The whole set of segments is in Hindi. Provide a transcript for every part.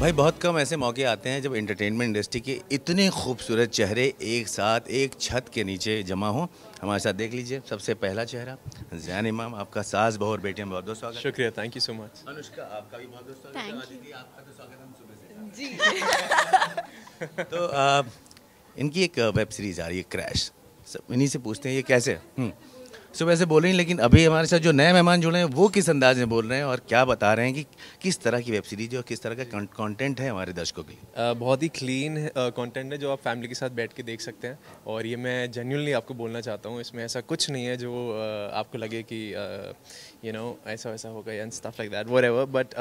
भाई बहुत कम ऐसे मौके आते हैं जब एंटरटेनमेंट इंडस्ट्री के इतने खूबसूरत चेहरे एक साथ एक छत के नीचे जमा हों। हमारे साथ देख लीजिए सबसे पहला चेहरा जैन इमाम आपका सास बहू और बेटे में बहुत बहुत स्वागत। शुक्रिया thank you so much Anushka आपका भी बहुत बहुत स्वागत। Thank है दीदी आपका तो स्वागत हम सुबह से। जी। तो आ, इनकी एक वेब सीरीज़ आ रही है क्रैश। सब इन्हीं से पूछते हैं ये कैसे? है? हम्म। सुबह से बोल रही लेकिन अभी हमारे साथ जो नए मेहमान जुड़े हैं, वो किस अंदाज में बोल रहे हैं और क्या बता रहे हैं कि किस तरह की वेब सीरीज़ और किस तरह का कंटेंट है हमारे दर्शकों के लिए? बहुत ही क्लीन कंटेंट है जो आप फैमिली के साथ बैठ के देख सकते हैं और ये मैं जेन्यूनली आपको बोलना चाहता हूँ, इसमें ऐसा कुछ नहीं है जो आपको लगे कि यू नो ऐसा वैसा होगा and stuff like that whatever but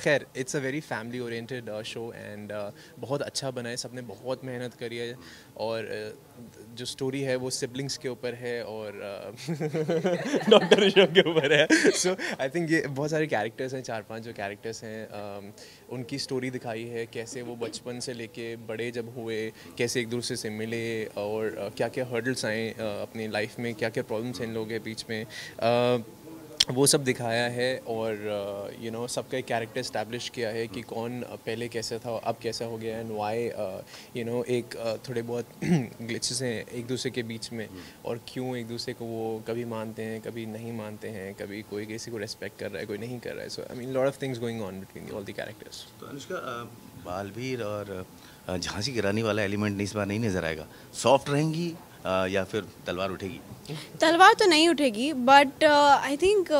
खैर it's a very family oriented show and बहुत अच्छा बना है सबने बहुत मेहनत करी है और uh, जो स्टोरी है वो सिबलिंग्स के ऊपर है और डॉक्टर ऋषभ के ऊपर है। सो आई थिंक ये बहुत सारे कैरेक्टर्स हैं चार पाँच जो कैरेक्टर्स हैं um, उनकी स्टोरी दिखाई है कैसे वो बचपन से लेके बड़े जब हुए कैसे एक दूसरे से मिले और uh, क्या क्या हर्डल्स आए uh, अपनी लाइफ में क्या क्या प्रॉब्लम्स हैं इन लोगों के बीच में। Uh, वो सब दिखाया है और यू नो सबका एक कैरेक्टर इस्टेब्लिश किया है कि कौन पहले कैसा था अब कैसा हो गया एंड वाई यू नो एक uh, थोड़े बहुत ग्लिचेस हैं एक दूसरे के बीच में और क्यों एक दूसरे को वो कभी मानते हैं कभी नहीं मानते हैं कभी कोई किसी को रेस्पेक्ट कर रहा है कोई नहीं कर रहा है। So I mean lot of things going on between all the characters तो अनुष्का बालवीर और झांसी की रानी वाला एलिमेंट इस बार नहीं नज़र आएगा। सॉफ्ट रहेंगी या फिर तलवार उठेगी? तलवार तो नहीं उठेगी but I think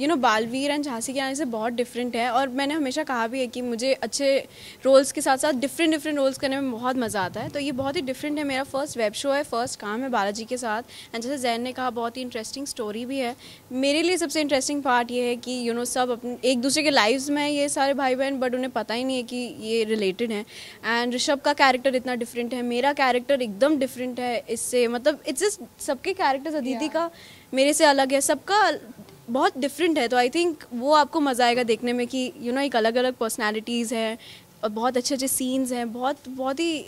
you know Baalveer and Jhansi के आने से बहुत डिफरेंट है और मैंने हमेशा कहा भी है कि मुझे अच्छे रोल्स के साथ साथ डिफरेंट डिफरेंट रोल्स करने में बहुत मज़ा आता है। तो ये बहुत ही डिफरेंट है, मेरा फ़र्स्ट वेब शो है फ़र्स्ट काम है बालाजी के साथ। एंड जैसे जैन ने कहा, बहुत ही इंटरेस्टिंग स्टोरी भी है। मेरे लिए सबसे इंटरेस्टिंग पार्ट ये है कि यू नो सब अपने एक दूसरे के लाइव्स में ये सारे भाई बहन बट उन्हें पता ही नहीं है कि ये रिलेटेड है। एंड ऋषभ का कैरेक्टर इतना डिफरेंट है, मेरा कैरेक्टर एकदम डिफरेंट है, इससे मतलब इट्स जस्ट सबके कैरेक्टर्स अदिति का मेरे से अलग है सबका बहुत डिफरेंट है तो आई थिंक वो आपको मज़ा आएगा देखने में कि यू नो एक अलग अलग पर्सनैलिटीज़ हैं और बहुत अच्छे अच्छे सीन्स हैं बहुत बहुत ही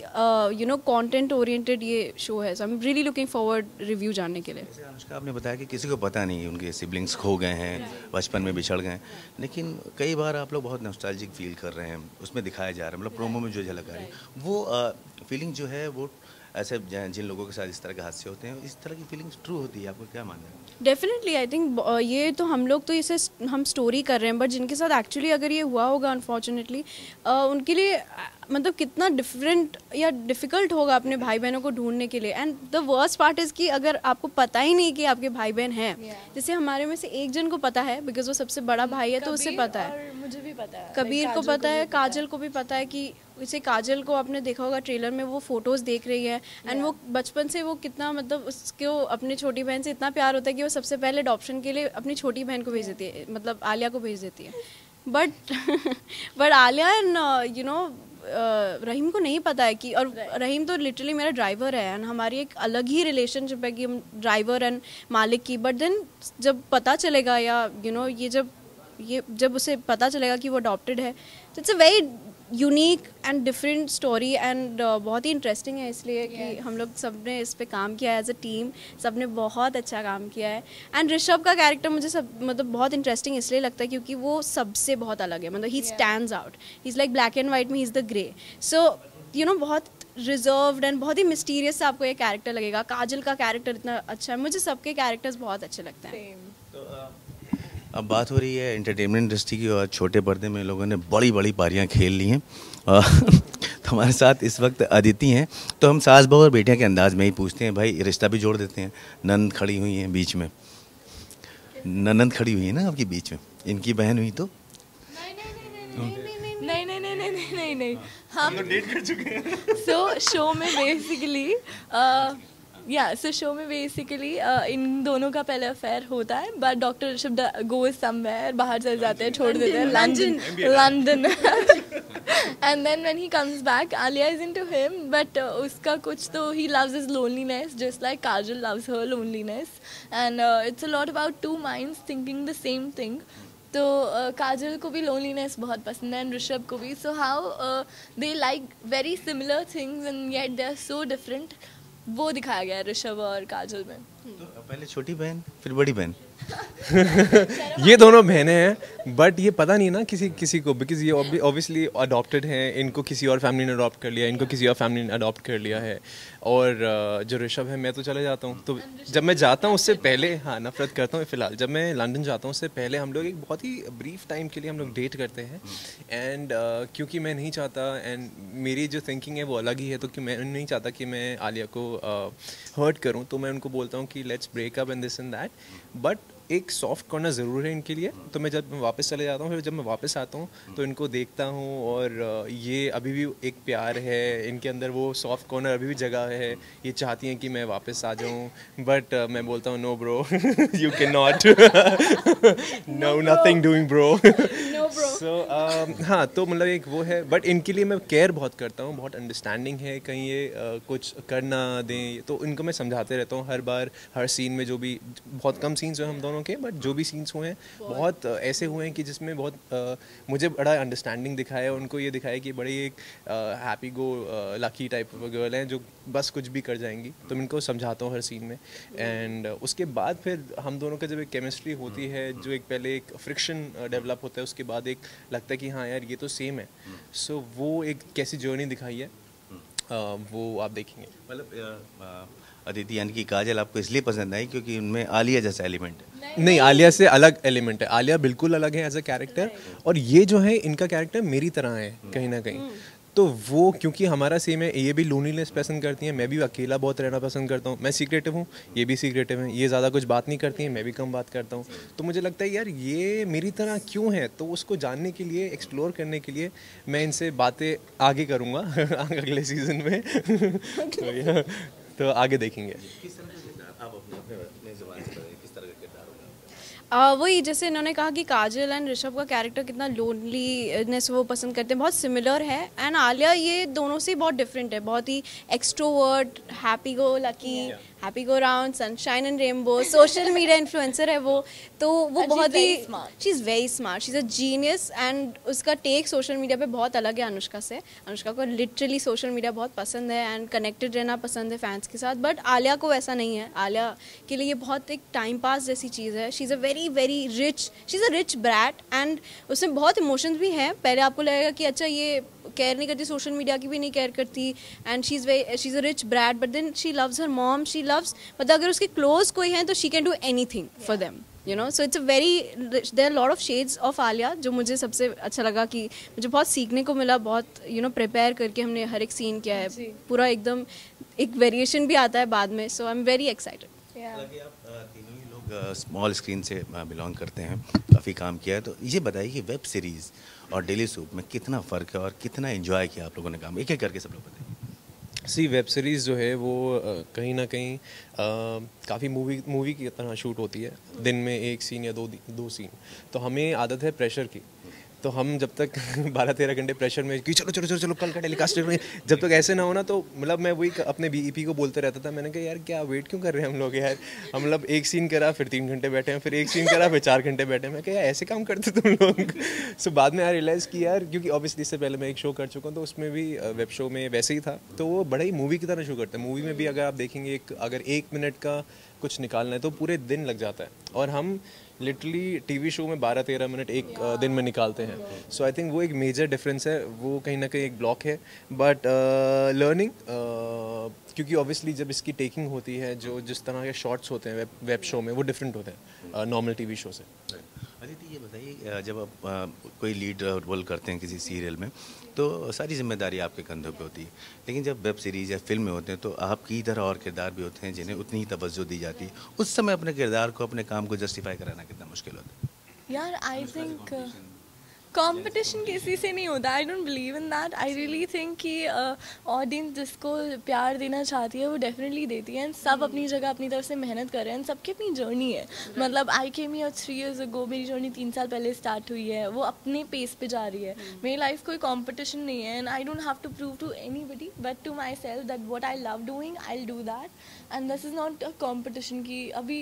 यू नो कंटेंट ओरिएंटेड ये शो है so I am really looking forward review जानने के लिए। अनुष्का आपने बताया कि किसी को पता नहीं उनके सिबलिंग्स खो गए हैं बचपन में बिछड़ गए हैं लेकिन कई बार आप लोग बहुत नॉस्टैल्जिक फील कर रहे हैं उसमें दिखाया जा रहा है मतलब प्रोमो में जो झलक आ रही है वो फीलिंग जो है वो ऐसे जिन लोगों के साथ इस तरह के हादसे होते हैं, इस तरह की फीलिंग्स ट्रू होती है, आपको क्या मानना है? डेफिनेटली आई थिंक ये तो हम लोग तो इसे हम स्टोरी कर रहे हैं बट जिनके साथ एक्चुअली अगर ये हुआ होगा अनफॉर्चुनेटली उनके लिए मतलब कितना डिफरेंट या डिफ़िकल्ट होगा अपने भाई बहनों को ढूँढने के लिए। And the worst part is कि अगर आपको पता ही नहीं कि आपके भाई बहन हैं yeah. जैसे हमारे में से एक जन को पता है बिकॉज़ वो सबसे बड़ा भाई है तो उसे पता है। मुझे भी पता है कबीर को पता है काजल को भी पता है कि इसे काजल को आपने देखा होगा ट्रेलर में वो फ़ोटोज़ देख रही है। And yeah. वो बचपन से वो कितना मतलब उसको अपनी छोटी बहन से इतना प्यार होता है कि वो सबसे पहले अडॉप्शन के लिए अपनी छोटी बहन को भेज देती है मतलब आलिया को भेज देती है। But but Alia and you know Rahim को नहीं पता है कि और रहीम तो लिटरली मेरा ड्राइवर है एंड हमारी एक अलग ही रिलेशनशिप है कि हम ड्राइवर एंड मालिक की। बट देन जब पता चलेगा या यू you नो know, ये जब ये जब उसे पता चलेगा कि वो अडॉप्टेड है तो it's a very unique and different story and बहुत ही इंटरेस्टिंग है इसलिए yes. कि हम लोग सबने इस पर काम किया है एज अ टीम सबने बहुत अच्छा काम किया है। एंड ऋषभ का कैरेक्टर मुझे सब मतलब बहुत इंटरेस्टिंग इसलिए लगता है क्योंकि वो सबसे बहुत अलग है। मतलब he stand out he is like black and white में he is the grey so you know बहुत रिजर्व्ड एंड बहुत ही मिस्टीरियस आपको ये कैरेक्टर लगेगा। काजल का कैरेक्टर इतना अच्छा है। मुझे सबके कैरेक्टर्स बहुत अच्छे लगते हैं। अब बात हो रही है एंटरटेनमेंट इंडस्ट्री की और छोटे पर्दे में लोगों ने बड़ी बड़ी पारियाँ खेल ली हैं तो हमारे साथ इस वक्त अदिति हैं तो हम सास बहू और बेटियाँ के अंदाज में ही पूछते हैं भाई रिश्ता भी जोड़ देते हैं नंद खड़ी हुई हैं बीच में ननंद खड़ी हुई है ना आपकी बीच में इनकी बहन हुई तो नहीं नहीं नहीं नहीं नहीं नहीं नहीं हम डेट कर चुके हैं सो शो में बेसिकली या सो शो में बेसिकली uh, इन दोनों का पहले अफेयर होता है but doctor Rishabh go somewhere बाहर चले जाते हैं छोड़ देते हैं London London and then when he comes back Alia is into him but उसका कुछ तो he loves is loneliness just like Kajal loves her loneliness and it's a lot about two minds thinking the same thing तो uh, काजल को भी लोनलीनेस बहुत पसंद है एंड ऋषभ को भी. So how they like very similar things and yet they are so different वो दिखाया गया है ऋषभ और काजल में। तो पहले छोटी बहन, फिर बड़ी बहन। ये दोनों बहनें हैं बट ये पता नहीं ना किसी किसी को बिकॉज़ ये ऑब्वियसली अडॉप्टेड हैं इनको किसी और फैमिली ने अडॉप्ट कर लिया इनको किसी और फैमिली ने अडॉप्ट कर लिया है। और जो ऋषभ है मैं तो चले जाता हूँ। तो जब मैं जाता हूँ उससे पहले हाँ नफरत करता हूँ फ़िलहाल। जब मैं लंदन जाता हूँ उससे पहले हम लोग एक बहुत ही ब्रीफ टाइम के लिए हम लोग डेट करते हैं। एंड uh, क्योंकि मैं नहीं चाहता एंड मेरी जो थिंकिंग है वो अलग ही है तो कि मैं नहीं चाहता कि मैं आलिया को हर्ट uh, करूँ तो मैं उनको बोलता हूँ कि let's break up and this and that but एक सॉफ्ट कॉर्नर ज़रूर है इनके लिए। तो मैं जब मैं वापस चले जाता हूँ फिर जब मैं वापस आता हूँ तो इनको देखता हूँ और ये अभी भी एक प्यार है इनके अंदर वो सॉफ्ट कॉर्नर अभी भी जगह है। ये चाहती हैं कि मैं वापस आ जाऊँ बट मैं बोलता हूँ no bro you can not no nothing doing bro so हाँ तो मतलब एक वो है बट इनके लिए मैं केयर बहुत करता हूँ बहुत अंडरस्टैंडिंग है कहीं ये uh, कुछ कर ना दें तो इनको मैं समझाते रहता हूँ। हर बार हर सीन में जो भी बहुत कम सीन्स हुए हम दोनों के बट जो भी सीन्स हुए हैं बहुत। ऐसे हुए हैं कि जिसमें बहुत uh, मुझे बड़ा अंडरस्टैंडिंग दिखाया है उनको ये दिखाया कि बड़ी एक happy go lucky type of girl हैं जो बस कुछ भी कर जाएँगी। तो मैं इनको समझाता हूँ हर सीन में। एंड उसके बाद फिर हम दोनों का जब एक केमिस्ट्री होती है जो एक पहले एक फ्रिक्शन डेवलप होता है उसके बाद एक लगता है कि हाँ यार ये तो सेम है। सो so, वो एक कैसी जर्नी दिखाई है आ, वो आप देखेंगे। मतलब अदिति यानी कि काजल आपको इसलिए पसंद आई क्योंकि उनमें आलिया जैसा एलिमेंट है। नहीं आलिया से अलग एलिमेंट है। आलिया बिल्कुल अलग है एज अ कैरेक्टर और ये जो है इनका कैरेक्टर मेरी तरह है कहीं ना कहीं। तो वो क्योंकि हमारा सेम है ये भी लोनीनेस पसंद करती हैं। मैं भी अकेला बहुत रहना पसंद करता हूँ। मैं सीक्रेटिव हूँ ये भी सीक्रेटिव हैं। ये ज़्यादा कुछ बात नहीं करती हैं मैं भी कम बात करता हूँ। तो मुझे लगता है यार ये मेरी तरह क्यों है? तो उसको जानने के लिए एक्सप्लोर करने के लिए मैं इनसे बातें आगे करूँगा अगले सीज़न में। तो, तो आगे देखेंगे। वही जैसे इन्होंने कहा कि काजल एंड ऋषभ का कैरेक्टर कितना लोनलीनेस वो पसंद करते हैं बहुत सिमिलर है। एंड आलिया ये दोनों से बहुत डिफरेंट है बहुत ही extrovert happy go lucky happy go round sunshine and rainbow social media influencer है वो। तो वो And बहुत ही she is very smart she is a genius and उसका टेक सोशल मीडिया पे बहुत अलग है अनुष्का से। अनुष्का को लिटरली सोशल मीडिया बहुत पसंद है एंड कनेक्टेड रहना पसंद है फैंस के साथ। बट आलिया को वैसा नहीं है। आलिया के लिए ये बहुत एक टाइम पास जैसी चीज़ है। She is a very very rich she is a rich brat and उसमें बहुत इमोशंस भी हैं। पहले आपको लगेगा कि अच्छा ये केयर नहीं करती सोशल मीडिया की भी नहीं केयर करती and she is way she is a rich brat but then she loves her mom she loves मतलब अगर उसके क्लोज कोई है तो she can do anything for them you know so it's a very there lot of shades of Alia जो मुझे सबसे अच्छा लगा कि मुझे बहुत सीखने को मिला बहुत यू नो प्रिपेयर करके हमने हर एक सीन किया है। पूरा एकदम एक वेरिएशन भी आता है बाद में so I am very excited small screen से बिलोंग करते हैं, काफ़ी काम किया है। तो ये बताइए कि वेब सीरीज़ और डेली सूप में कितना फ़र्क है और कितना इन्जॉय किया आप लोगों ने काम? एक एक करके सब लोग बताइए। सी वेब सीरीज़ जो है वो कहीं ना कहीं काफ़ी मूवी मूवी की तरह शूट होती है। दिन में एक सीन या दो दो सीन तो हमें आदत है प्रेशर की। तो हम जब तक बारह तेरह घंटे प्रेशर में कि चलो चलो चलो चलो, कल का टेलीकास्ट जब तक ऐसे ना हो ना तो मतलब मैं वही अपने बी को बोलते रहता था। मैंने कहा, यार, क्या वेट क्यों कर रहे हैं हम लोग यार? हम मतलब एक सीन करा, फिर तीन घंटे बैठे हैं, फिर एक सीन करा, फिर चार घंटे बैठे हैं। मैं क्या ऐसे काम करते तुम लोग? सो बाद में यार रियलाइज़ किया यार, क्योंकि ऑब्वियसली इससे पहले मैं एक शो कर चुका हूँ तो उसमें भी वेब शो में वैसे ही था। तो वो बड़ा ही मूवी की तरह शो करते हैं। मूवी में भी अगर आप देखेंगे, एक, अगर एक मिनट का कुछ निकालना है तो पूरे दिन लग जाता है। और हम लिटरली टीवी शो में बारह तेरह मिनट एक. दिन में निकालते हैं। सो आई थिंक वो एक मेजर डिफरेंस है वो कहीं ना कहीं एक ब्लॉक है। बट लर्निंग क्योंकि ऑब्वियसली जब इसकी टेकिंग होती है जो जिस तरह के शॉर्ट्स होते हैं वेब, वेब शो में वो डिफरेंट होते हैं नॉर्मल टीवी शो से। अदिति ये बताइए जब आप कोई लीड रोल करते हैं किसी सीरियल में तो सारी ज़िम्मेदारी आपके कंधों पे होती है। लेकिन जब वेब सीरीज़ या फ़िल्म में होते हैं तो आपकी तरह और किरदार भी होते हैं जिन्हें उतनी ही तवज्जो दी जाती है? उस समय अपने किरदार को अपने काम को जस्टिफाई कराना कितना मुश्किल होता है? यार आई थिंक कंपटीशन किसी से नहीं होता. I don't believe in that I really think कि ऑडियंस uh, जिसको प्यार देना चाहती है वो डेफिनेटली देती है. एंड सब अपनी जगह अपनी तरफ़ से मेहनत कर रहे हैं. सबकी अपनी जर्नी है. मतलब I came year three years ago मेरी जर्नी तीन साल पहले स्टार्ट हुई है. वो अपने पेस पे जा रही है. Hmm. मेरी लाइफ कोई कॉम्पिटिशन नहीं है. And I don't have to prove to anybody but to myself that what I love doing I do that and this is not a competition की अभी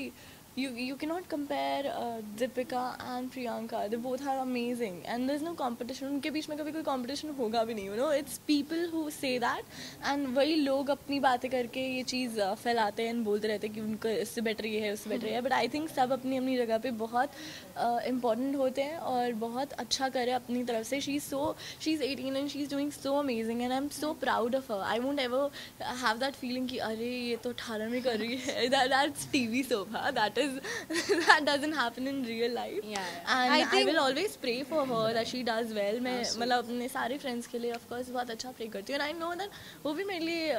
you you cannot compare uh, Deepika and Priyanka. They both are amazing, and there's no competition. उनके बीच में कभी कोई competition होगा भी नहीं. You know, it's people who say that, and वही लोग अपनी बातें करके ये चीज़ uh, फैलाते हैं बोलते रहते हैं कि उनको इससे बेटर ये है उससे बेटर ये है. But I think सब अपनी अपनी जगह पे बहुत Uh, इंपॉर्टेंट होते हैं और बहुत अच्छा करें अपनी तरफ़ से। She is so she is eighteen and she is doing so amazing and I am so proud of I won't ever have that feeling कि अरे ये तो अठारह में कर रही है। That's TV sofa that is that doesn't happen in real life and I will always pray for her that she does well मैं मतलब अपने सारे फ्रेंड्स के लिए ऑफकोर्स बहुत अच्छा प्रे करती हूँ। आई नो दैट वो भी मेरे लिए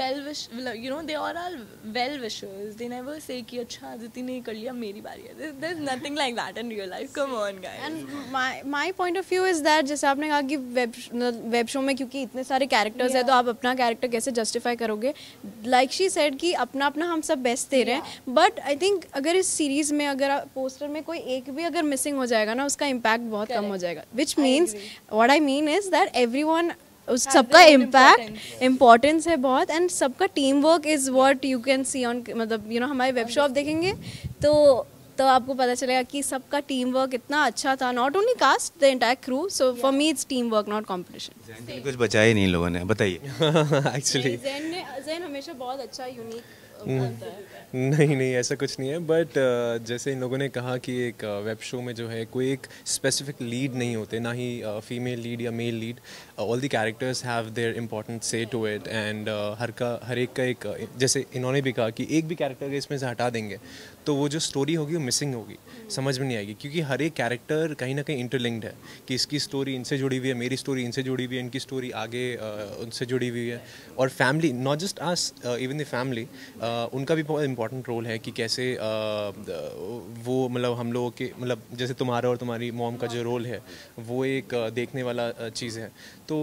well wish you know they or are well wishers they never say अच्छा आदिति नहीं कर लिया मेरी बारी है। This is nothing like that that in real life. Come on guys. And my my point of view is that जैसे आपने कहा कि वेब वेब शो में क्योंकि इतने सारे कैरेक्टर्स हैं तो आप अपना कैरेक्टर कैसे जस्टिफाई करोगे? लाइक शी सेड कि अपना अपना हम सब बेस्ट दे रहे हैं. बट आई थिंक अगर इस सीरीज़ में अगर पोस्टर में कोई एक भी अगर मिसिंग हो जाएगा ना उसका इम्पैक्ट बहुत कम हो जाएगा. Which means what I mean is that everyone उस सबका इम्पैक्ट importance. इम्पोर्टेंस है बहुत एंड सबका team work is what you can see on मतलब यू नो हमारे वेब शो आप देखेंगे तो तो आपको पता चलेगा कि सबका टीम वर्क इतना अच्छा था not only cast the entire crew so for me it's team work not competition कुछ बचाया ही नहीं लोगों ने बताइए। एक्चुअली जैन ने जैन हमेशा बहुत अच्छा यूनिक नहीं नहीं ऐसा कुछ नहीं है बट जैसे इन लोगों ने कहा कि एक वेब शो में जो है कोई एक स्पेसिफिक लीड नहीं होते ना ही फीमेल लीड या male lead all the characters have their important say to it and हर का हर एक का एक uh, जैसे इन्होंने भी कहा कि एक भी कैरेक्टर इसमें से हटा देंगे तो वो जो स्टोरी होगी, वो मिसिंग होगी। समझ में नहीं आएगी, क्योंकि हर एक कैरेक्टर कहीं ना कहीं इंटरलिंक्ड है कि इसकी स्टोरी इनसे जुड़ी हुई है, मेरी स्टोरी इनसे जुड़ी हुई है, इनकी स्टोरी आगे उनसे जुड़ी हुई है। और family not just as even the family उनका भी बहुत इंपॉर्टेंट रोल है कि कैसे वो मतलब हम लोगों के मतलब जैसे तुम्हारा और तुम्हारी मॉम का जो रोल है, वो एक देखने वाला चीज़ है। तो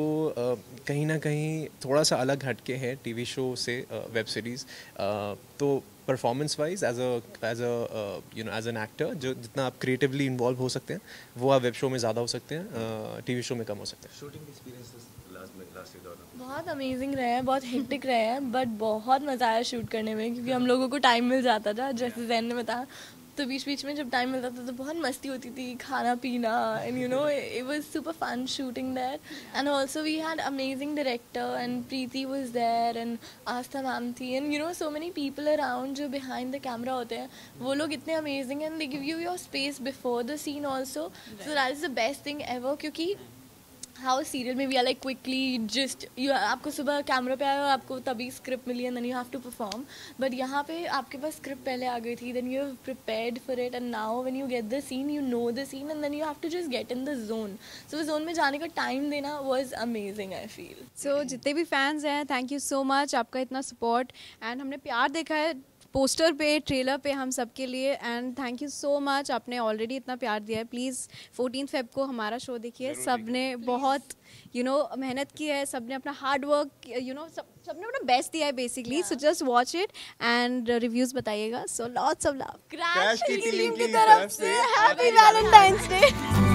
कहीं ना कहीं थोड़ा सा अलग हटके है टीवी शो से वेब सीरीज़ तो performance wise as a as a you know as an actor जो जितना आप क्रिएटिवली इन्वॉल्व हो सकते हैं वो आप वेब शो में ज़्यादा हो सकते हैं टी वी शो में कम हो सकते हैं। शूटिंग एक्सपीरियंसेस लास्ट में लास्ट के दौरान बहुत अमेजिंग रहे हैं बहुत हेक्टिक रहे हैं बट बहुत मज़ा आया शूट करने में क्योंकि हम लोगों को टाइम मिल जाता था जैसे जैन ने बताया। तो बीच बीच में जब टाइम मिलता था तो बहुत मस्ती होती थी, खाना, पीना and you know it was super fun shooting that and also we had amazing director and Preeti was there and Aastha ma'am थी and you know so many people around जो बिहाइंड द कैमरा होते हैं, वो लोग इतने amazing and they give you your space before the scene also so that is the best thing ever क्योंकि हाउ सीरियल में we are like quickly just you आपको सुबह कैमरा पे आया और आपको तभी script milli and then you have to perform but यहाँ पे आपके पास स्क्रिप्ट पहले आ गई थी then you have prepared for it and now when you get the scene you know the scene and then you have to just get in the zone so zone में जाने का टाइम देना was amazing I feel so जितने भी फैंस हैं थैंक यू सो मच आपका इतना सपोर्ट एंड हमने प्यार देखा है पोस्टर पे ट्रेलर पे हम सबके लिए। And thank you so much आपने ऑलरेडी इतना प्यार दिया है। प्लीज़ फोर्टीन फेब को हमारा शो देखिए। सबने बहुत यू नो मेहनत की है। सबने अपना हार्ड वर्क यू नो सब सबने अपना बेस्ट दिया है basically so just watch it and reviews बताइएगा। So lots of love Crash की तरफ़ से हैप्पी वैलेंटाइंस डे